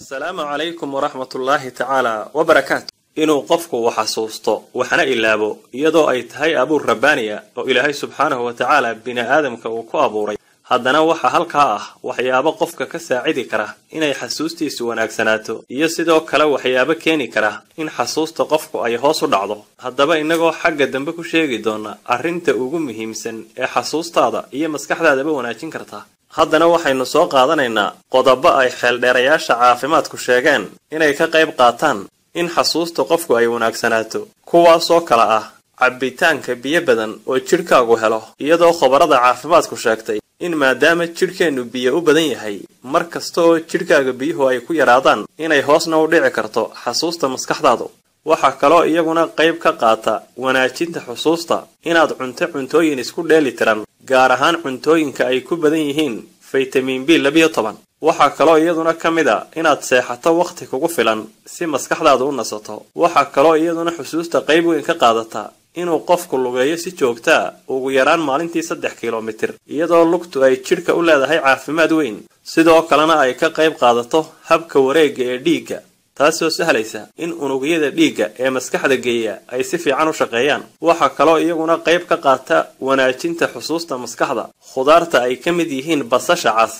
asalaamu calaykum waraxmatullaahi tacaala wabarakaatu inuu qofku wax xasuusto waxna ilaabo iyadoo ay tahay abuur rabbaaniya oo ilaahay subxaanahu wa tacaala bini-aadamka uu ku abuuray. Haddana waxa halkaa ah waxyaabo qofka ka saacidi kara inay xasuustiisu wanaagsanaato iyo sidoo kale waxyaabo keeni kara in xasuusta qofku ay hoos u dhacdo. Haddaba innagoo xagga dambe ku sheegi doona arrinta ugu muhiimsan ee xasuustaada iyo maskaxdaadaba wanaajin karta haddana waxaynu soo qaadanaynaa qodobo ay xeeldheerayaasha caafimaadku sheegeen inay ka qayb qaataan in xasuusta qofku ay wanaagsanaato kuwaasoo kale ah cabbitaanka biyo badan oo jidhkaagu helo iyadoo khabarada caafimaadku sheegtay in maadaama jidhkeennu biyo u badan yahay mar kasta oo jidhkaaga biyuhu ay ku yaraadaan inay hoosna u dhici karto xasuusta maskaxdaadu. Waxaa kaloo iyaguna qayb ka qaata wanaajinta xusuusta inaad cunto cuntooyin isku dheeli tiran gaar ahaan cuntooyinka ay ku badan yihiin faytamiin b labiyo toban. Waxaa kaloo iyaduna ka mid a inaad seexato wakhti kugu filan si maskaxdaadu u nasato. Waxaa kaloo iyaduna xusuusta qayb weyn ka qaadata inuu qofku lugeeyo si joogtaa ugu yaraan maalintii saddex kilomitir iyadoo lugtu ay jidhka u leedahay caafimaad weyn. Sidoo kalena ay ka qayb qaadato habka wareegga ee dhiigga taasoo sahlaysa in unugyada dhiigga ee maskaxda geeya ay si fiican u shaqeeyaan. Waxaa kaloo iyaguna qayb ka qaata wanaajinta xusuusta maskaxda. Khudaarta ay ka mid yihiin basasha cas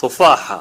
tufaaxa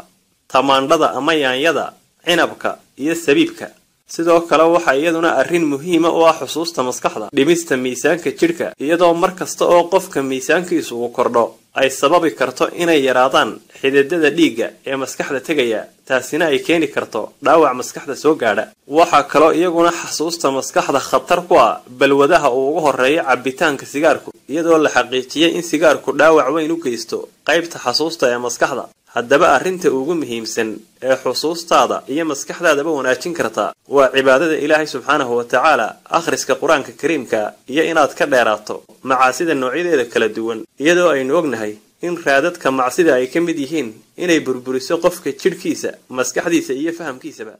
tamaandhada ama yaanyada cinabka iyo sabiibka. Sidoo kale waxaa iyaduna arrin muhiima u ah xusuusta maskaxda. Dhimista miisaanka jidhka iyadoo mar kasta oo qofka miisaankiisu uu kordho ay sababi karto inay yaraadaan xididada dhiigga ee maskaxda tegaya taasina ay keeni karto dhaawac maskaxda soo gaadha. Waxaa kaloo iyaguna xasuusta maskaxda khatar ku ah balwadaha uu ugu horreeyo cabbitaanka sigaarku iyadoo la xaqiijiyey in sigaarku dhaawac weyn u geysto qaybta xasuusta ee maskaxda haddaba arrinta ugu muhiimsan ee xusuustaada iyo maskaxdaadaba wanaajin karta waa cibaadada ilaahay subxaanahu wa tacaala akhriska qur'aanka kariimka iyo inaad ka dheeraato macaasida noocyadeeda kala duwan. Iyadoo aynu ognahay in raadadka macsida ay ka mid yihiin inay burburiso qofka jidhkiisa maskaxdiisa iyo fahamkiisaba